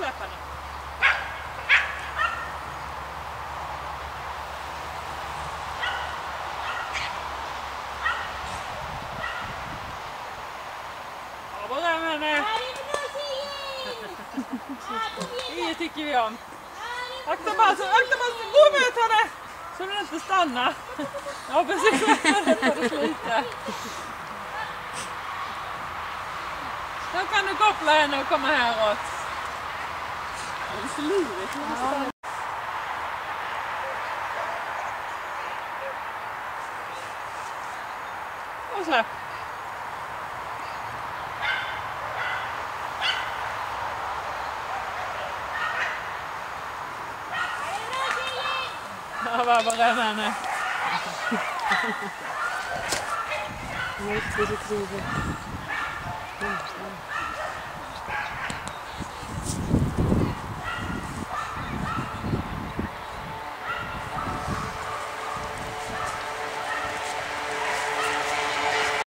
släpparna. Ja, vad är det tycker vi om. Akta bara så, akta bara så, gå med henne! Så den inte stanna. Ja precis, så det slutar. Då kan du koppla henne och komma häråt. Ons livet någonstans. wat släpp. Ja, waar ben aan? Moet ik